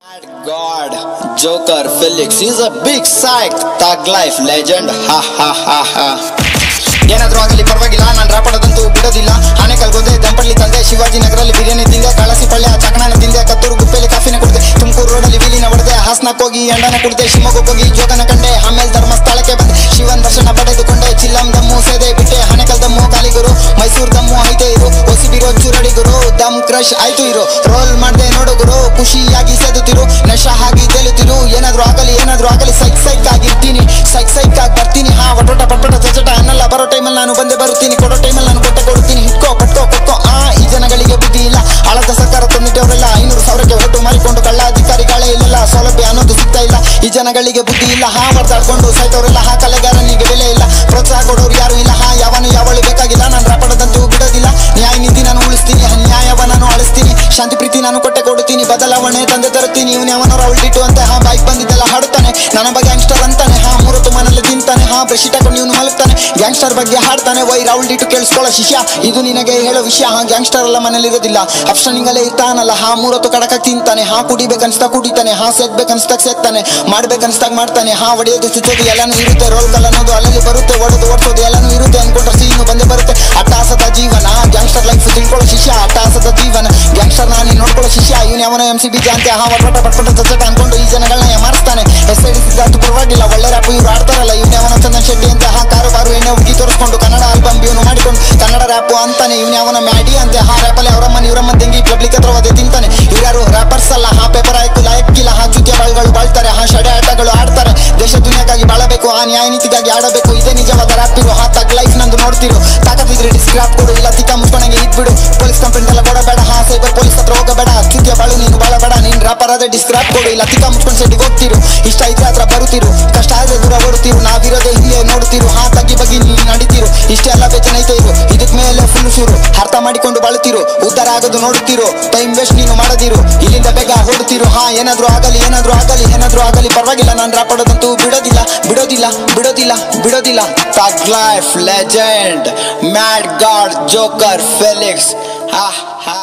God, Joker, Felix, he's a big psych, thug life legend, ha ha ha ha. ಏನಾದ್ರೂ ಆಗಲಿ ಪರವಾಗಿಲ್ಲ ನಾನು ರಾಪಡದಂತೂ ಬಿಡೋದಿಲ್ಲ. ಆನೆಕಲ್ ಕಲ್ಗೊಂದೆ ದಂಪಳ್ಳಿ ತಂದೆ ಶಿವಾಜಿ ನಗರಲ್ಲಿ ಬಿರಿಯಾನಿ ತಿಂದೆ ಕಳಸಿ ಪಳ್ಳೆ ಚಕಣನ ತಿಂದೆ ಕತ್ತೂರು ಗುಪ್ಪೆಲಿ ಕಾಫಿನ ಕುಡಿದೆ ತುಮಕೂರು ರೋಡಲ್ಲಿ ವೀಲಿನ ಹೊಡೆದೆ ಹಾಸನಕ್ಕೆ ಹೋಗಿ ಎಂಡನ ಕುಡಿದೆ ಶಿವಮೊಗ್ಗಕ್ಕೆ ಹೋಗಿ ಜೋಗನ ಕಂಡೆ ಆಮೇಲೆ ಧರ್ಮಸ್ಥಳಕ್ಕೆ ಬಂದೆ. ಶಿವನ ದರ್ಶನ ಪಡೆದುಕೊಂಡೆ ಚಿಲ್ಲಂ ದಮ್ಮು ಸೇದೆ ಬಿಟ್ಟೆ ಆನೆಕಲ್ ದಮ್ಮು ಕಾಲಿಗುರು ಮೈಸೂರು ದಮ್ಮು ಐತೆ ಇರು ಹೊಸಿಬಿರೋ ಚೂರಡಿ ಗುರು ದಮ್ ಕ್ರಶ್ ಆಯ್ತು ಇರು. ರೋಲ್ ಮಾಡಿ ಖುಷಿಯಾಗಿ ಸೆದುತ್ತಿರು ನಶ ಆಗಿ ತೇಲುತ್ತಿರು. ಏನಾದ್ರೂ ಆಗಲಿ ಏನಾದ್ರೂ ಆಗಲಿ, ಸೈಕ್ ಸೈಕ್ ಆಗಿರ್ತೀನಿ. ಸೈಕ್ ಸೈಕ್ ಆಗಿ ಬರ್ತೀನಿ. ಹಾ ಒಟೋಟ ಪಟ್ಪಟ ಚಚಟ ಅನ್ನಲ್ಲ. ಬರೋ ಟೈಮಲ್ಲಿ ನಾನು ಬಂದೆ ಬರುತ್ತೀನಿ. ಕೊಡೋ ಟೈಮಲ್ಲಿ ನಾನು ಕೊಟ್ಟೆ ಕೊಡ್ತೀನಿ ಹಿಟ್ಕೋ ಪಟ್ಕೋ ಕೊಕ್ಕೋ ಆ, ಈ ಜನಗಳಿಗೆ ಬುದ್ಧಿ ಇಲ್ಲ. ಹಳದ ಸರ್ಕಾರ ತಂದಿಟ್ಟವರೆಲ್ಲ ಐನೂರು ಸಾವಿರಕ್ಕೆ ಹೊರಟು ಮಾರಿಕೊಂಡು ಕಳ್ಳ ಅಧಿಕಾರಿಗಳೇ ಇಲ್ಲ ಸೌಲಭ್ಯ ಅನ್ನೋದು ಸಿಗ್ತಾ ಇಲ್ಲ. ಈ ಜನಗಳಿಗೆ ಬುದ್ಧಿ ಇಲ್ಲ. ಹಾ, ಹೊಡೆದಾಡ್ಕೊಂಡು ಸೈತವರೆಲ್ಲ, ಹಾ, ಕಲೆಗಾರನಿಗೆ ಬೆಲೆ ಇಲ್ಲ. ಪ್ರೋತ್ಸಾಹ ಕೊಡೋರು ಯಾರು ಇಲ್ಲ. ಹಾ, ಯಾವನು ಯಾವಳು ಶಾಂತಿ ಪ್ರೀತಿ ನಾನು ಕೊಟ್ಟೆ ಕೊಡುತ್ತೀನಿ. ಬದಲಾವಣೆ ತಂದೆ ತರುತ್ತೀನಿ. ಇವನು ಯಾವನೋ ಅವಳಿಟ್ಟು ಅಂತ. ಹಾ ಬೈಕ್ ಬಂದಿದ್ದೆಲ್ಲ ಹಾಡುತ್ತಾನೆ. ನನ್ನ ಬಗ್ಗೆ ಗ್ಯಾಂಗ್ಸ್ಟರ್ ಅಂತಾನೆ. ಹಾ ಮೂರತ್ತು ಮನೆಯಲ್ಲಿ ತಿಂತಾನೆ. ಹಾ ಬ್ರಷ್ ಹಾಕೊಂಡು ಇವನು ಮಲಗ್ತಾನೆ. ಗ್ಯಾಂಗ್ಸ್ಟರ್ ಬಗ್ಗೆ ಹಾಡ್ತಾನೆ. ವೈ, ರಾಹುಲ್ ಇಟ್ಟು ಕೇಳಿಸ್ಕೊಳ್ಳೋ ಶಿಷ್ಯ. ಇದು ನಿನಗೆ ಹೇಳೋ ವಿಷಯ. ಹಾ ಗ್ಯಾಂಗ್ಸ್ಟರ್ ಎಲ್ಲ ಮನೇಲಿ ಇರೋದಿಲ್ಲ. ಅಪ್ಷನಿಂಗ್ ಅಲ್ಲೇ ಇರ್ತಾನಲ್ಲ. ಹಾ ಮೂರತ್ತು ಕಡಕ ತಿಂತಾನೆ. ಹಾ, ಕುಡಿಬೇಕನ್ಸ್ತಾ ಕುಡಿತಾನೆ. ಹಾ ಸೇದ್ಬೇಕನ್ಸ್ದಾಗ ಸೇಗ್ತಾನೆ ಮಾಡ್ಬೇಕನ್ಸ್ದಾಗ ಮಾಡ್ತಾನೆ. ಹಾ, ಒಡೆಯೋದು ಚುಚ್ಚೋದು ಎಲ್ಲಾನು ಇರುತ್ತೆ. ರೋಲ್ ಕಲ್ ಅನ್ನೋದು ಅಲ್ಲಿಗೆ ಬರುತ್ತೆ. ಒಡೆದು ಓಡಿಸೋದು ಎಲ್ಲಾನು ಇರುತ್ತೆ. ಅನ್ಕೊಂಡ್ರೆ ಸೀನು ಬಂದೇ ಬರುತ್ತೆ. ಅಟ್ಟಾಸದ ಜೀವನ. ಗ್ಯಾಂಗ್ಸ್ಟರ್ ಲೈಫ್ ತಿಳ್ಕೊಳ್ಳೋ ಶಿಷ್ಯ. ಅಟ್ಟಾಸದ ಜೀವನ. ಯಾವನ ಎಂ ಸಿ ಬಿ ಜಾಂತಿ ಹಾ ಪಟ ಪಟ್ಪಟ ಚಚ್ಚಟ ಅನ್ಕೊಂಡು ಈ ಜನಗಳನ್ನ ಮಾರಿಸ್ತಾನೆ ಎಸ್ ಐ ಡಿ ಸಿದ್ಧಾರ್ಥ ಪರವಾಗಿಲ್ಲ, ಒಳ್ಳೆ ರಾಪು ಇವ್ರು ಆಡ್ತಾರಲ್ಲ, ಇವನು ಯಾವನ ಚಂದನ್ ಶೆಟ್ಟಿ ಅಂತ ಹಾ ಕಾರುಬಾರು ಎಣ್ಣೆ ಹುಡುಗಿ ತೋರಿಸ್ಕೊಂಡು ಕನ್ನಡ ಆಲ್ಬಮ್ ಇವನು ಮಾಡಿಕೊಂಡು, ಕನ್ನಡ ರ್ಯಾಪು ಅಂತಾನೆ, ಇವನ ಯಾವನ ಮ್ಯಾಡಿ ಅಂತೆ ಹಾ ರ್ಯಾಪಲ್ಲಿ ಅವರಮ್ಮ ಇವರಮ್ಮ ತೆಂಗಿ ಪಬ್ಲಿಕ್ ಹತ್ರ ಒದೆ ತಿಂತಾನೆ. ಇವ್ರು ರ್ಯಾಪರ್ಸ್ ಅಲ್ಲ ಹಾ ಪೇಪರ್ ಆಯ್ತು ಲಾಯಕ್ಕಿಲ್ಲ ಹಾ ಚುತಿಯ ಬಾಳ್ಗಳು ಬಾಳ್ತಾರೆ ಹಾ ಷಡೆ ಆಟಗಳು ಆಡ್ತಾರೆ. ದೇಶ ದುನಿಯಾಗಾಗಿ ಬಾಳಬೇಕು, ಆ ನ್ಯಾಯ ನೀತಿಗಾಗಿ ಆಡಬೇಕು, ಇದೇ ನಿಜವಾದ ರ್ಯಾಪ್ ಇರು ಹಾ ತಗ್ ಲೈಫ್ ನಂದು ನೋಡ್ತಿರು. ತಾಕತ್ತಿದ್ರೆ ಡಿಸ್ಕ್ರಾಪ್ ಕೊಡು, ಇಲ್ಲ ತಿಕ್ಕ ಮುಚ್ಕೊಂಡಂಗೆ ಇದ್ಬಿಡು. ಪೊಲೀಸ್ ಕಂಪ್ಲೇಂಟ್ ಆದ್ರೆ ಡಿಸ್ಕ್ರಾಪ್ ಕೊಡು, ಇಲ್ಲ ತಿಕ್ಕ ಮುಚ್ಕೊಂಡು ಸೆಟ್ಟಿಗೆ ಹೋಗ್ತಿರು ಇಷ್ಟ ಇದ್ರೆ ಹತ್ರ ಬರುತ್ತಿರು. ಕಷ್ಟ ಆದ್ರೆ ದೂರ ಬರುತ್ತಿರು. ನಾವಿರೋದೇ ಇಲ್ಲೇ ನೋಡ್ತಿರು. ಹಾ ತಗ್ಗಿ ಬಗ್ಗೆ ನೀನು ನಡೀತಿರು ಇಷ್ಟೆಲ್ಲ ಆಯ್ತಾ ಇರು. ಇದಕ್ ಮೇಲೆ ಫುಲ್ ಶುರು ಅರ್ಥ ಮಾಡಿಕೊಂಡು ಬಳುತ್ತಿರು ಉದ್ದಾರ ಆಗೋದು ನೋಡುತ್ತಿರು. ಟೈಮ್ ವೇಸ್ಟ್ ನೀನು ಮಾಡದಿರು. ಇಲ್ಲಿಂದ ಬೇಗ ಹೊಡ್ತಿರು ಹಾ, ಏನಾದ್ರೂ ಆಗಲಿ ಏನಾದ್ರೂ ಆಗಲಿ ಏನಾದ್ರೂ ಆಗಲಿ. ಪರವಾಗಿಲ್ಲ, ನಾನು ರಾಪಡೋದಂತೂ ಬಿಡೋದಿಲ್ಲ ಬಿಡೋದಿಲ್ಲ ಬಿಡೋದಿಲ್ಲ ಬಿಡೋದಿಲ್ಲ. Thug life legend mad god joker Felix ಹಾ ಹಾ.